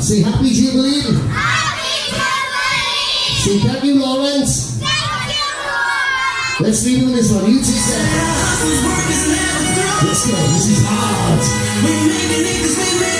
Say Happy Jubilee. Happy Jubilee! Say thank you, Lawrence. Thank you, Lord! Let's leave it with this one. You two say. Let's go. This is hard. We're making it 'cause we making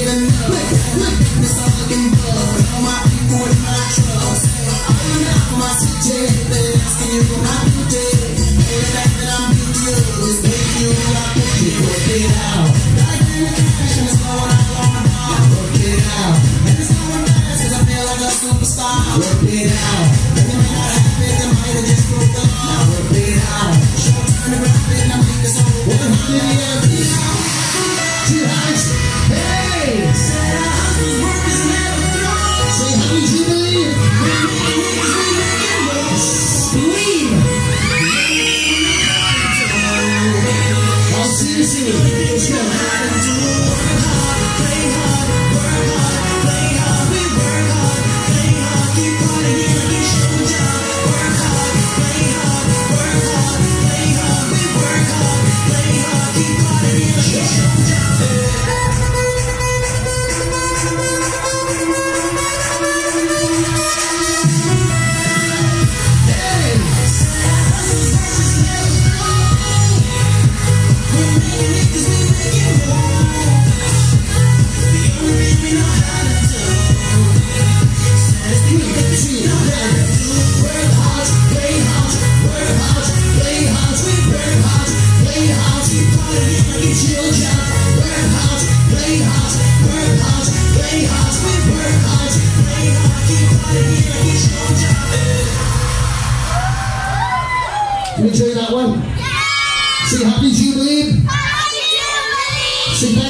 Work All seriously. Let's go. You enjoy that one? Yeah! Say Happy Jubilee. Happy Jubilee! Say